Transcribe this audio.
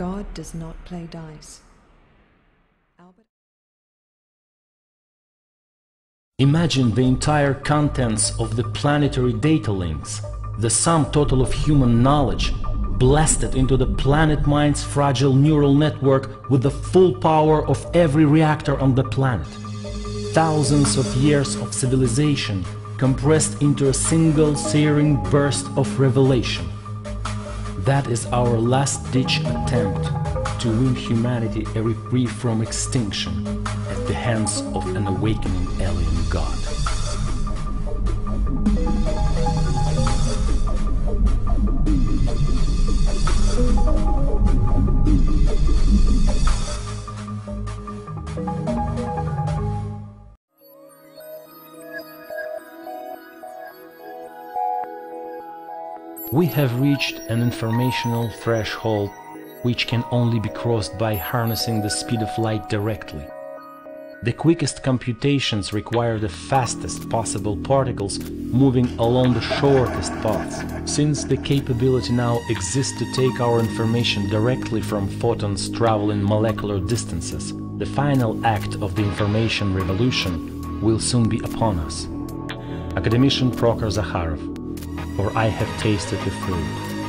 God does not play dice. Imagine the entire contents of the planetary data links, the sum total of human knowledge, blasted into the planet mind's fragile neural network with the full power of every reactor on the planet. Thousands of years of civilization compressed into a single searing burst of revelation. That is our last ditch attempt to win humanity a reprieve from extinction at the hands of an awakening alien god. We have reached an informational threshold which can only be crossed by harnessing the speed of light directly. The quickest computations require the fastest possible particles moving along the shortest paths. Since the capability now exists to take our information directly from photons traveling molecular distances, the final act of the information revolution will soon be upon us. Academician Prokhor Zakharov, for I have tasted the fruit.